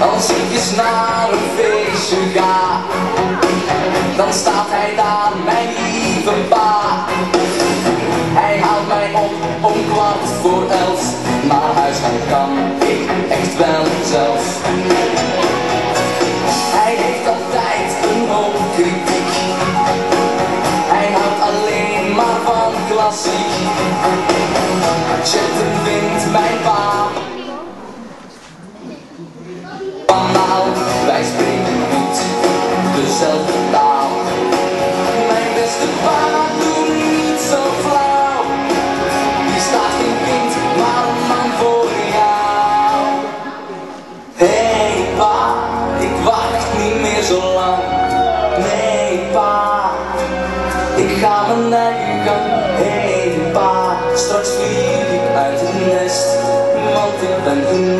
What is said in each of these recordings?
Als ik eens naar een feestje ga, dan staat hij daar, mijn lieve pa. Hij haalt mij op om kwart oh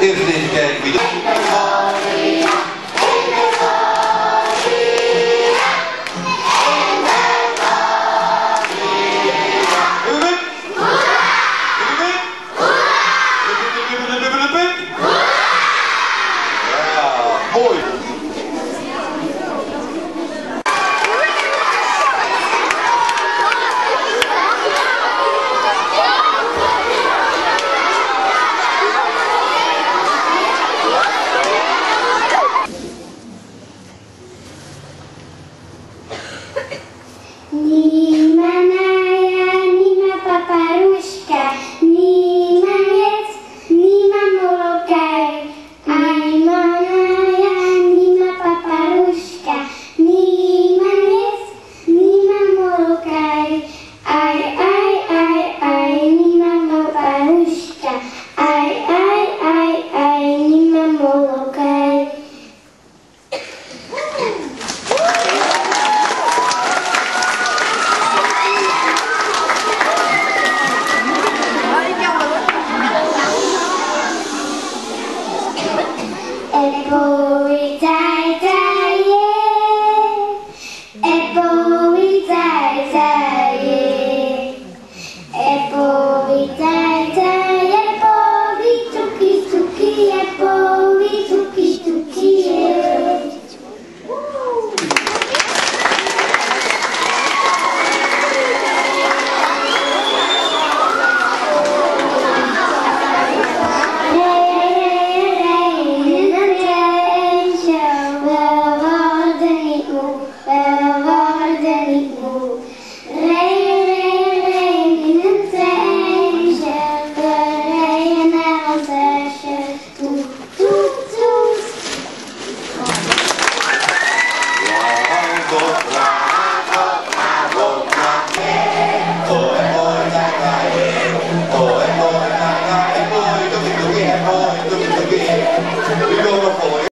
If they can E